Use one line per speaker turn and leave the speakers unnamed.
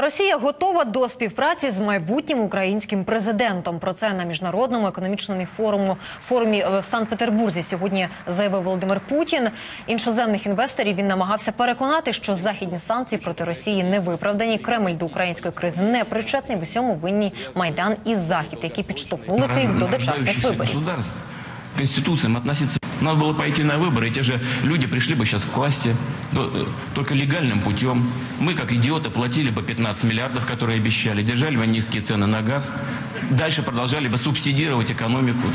Росія готова до співпраці з майбутнім українським президентом. Про це на міжнародному економічному форуму форумі в Санкт-Петербурзі сьогодні заявив Володимир Путін. Іншоземних інвесторів він намагався переконати, що західні санкції проти Росії не виправдані. Кремль до української кризи не причетний. В усьому винні майдан і захід, які підштовхнули Київ до дочасних виборів.
государств к относиться. Надо было пойти на выборы, и те же люди пришли бы сейчас к власти то- э, только легальным путем. Мы, как идиоты, платили бы 15 миллиардов, которые обещали, держали бы низкие цены на газ, дальше продолжали бы субсидировать экономику.